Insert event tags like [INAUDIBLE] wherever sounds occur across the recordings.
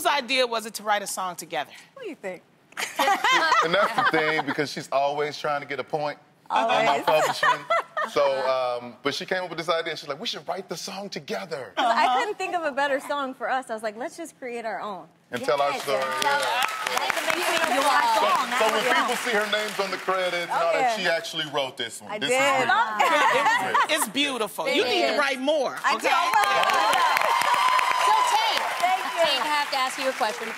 Whose idea was it to write a song together? What do you think? [LAUGHS] and that's the thing because she's always trying to get a point on my Always. publishing. So, um, but she came up with this idea. And she's like, we should write the song together I couldn't think of a better song for us. I was like, let's just create our own. and tell our Yes, story. and yeah. tell- Make a big You deal. want a So, so when people see her names on the credits, Oh, that yeah. she actually wrote this one. I this did. is great. It's beautiful. you need to write more. I okay? So, Tank, Thank you. Tank, I have to ask you a question.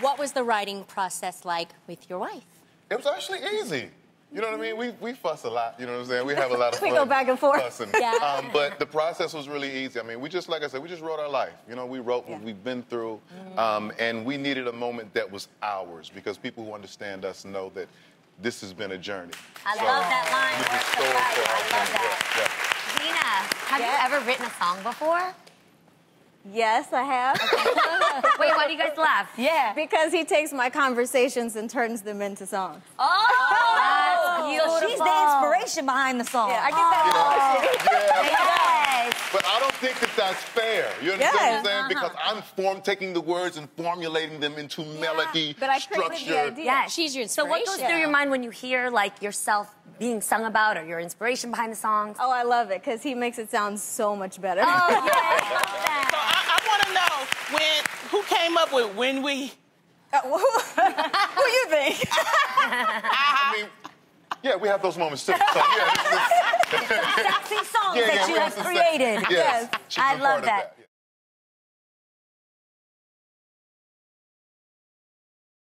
What was the writing process like with your wife? It was actually easy. You know what I mean? We, we fuss a lot. You know what I'm saying? We have a lot [LAUGHS] of We fun. go back and forth. Fussing. Yeah. Um, but the process was really easy. I mean, we just, like I said, we just wrote our life. You know, we wrote what we've been through, um, and we needed a moment that was ours because people who understand us know that this has been a journey. I So, love that line. we Work the restored fight. for I love that. Yeah, yeah. Zena, have Yeah. you ever written a song before? Yes, I have. [LAUGHS] Wait, why do you guys laugh? Yeah. because he takes my conversations and turns them into songs. Oh, oh. So she's the inspiration behind the song. Yeah, I get that emotion. Yeah, [LAUGHS] Yes. But I don't think that that's fair. You understand what I'm Yes. saying? Uh-huh. Because I'm form taking the words and formulating them into melody, But I created structure. the idea. Yeah. She's your So what goes inspiration. through your mind when you hear like yourself being sung about or your inspiration behind the songs? Oh, I love it because he makes it sound so much better. Oh, [LAUGHS] yeah. So I, I want to know when who came up with when we. Uh, [LAUGHS] who you think? I mean, yeah, we have those moments too. So, yeah, this is- Sassy songs yeah, yeah, that we you have have created. Yes, she's I love part of that.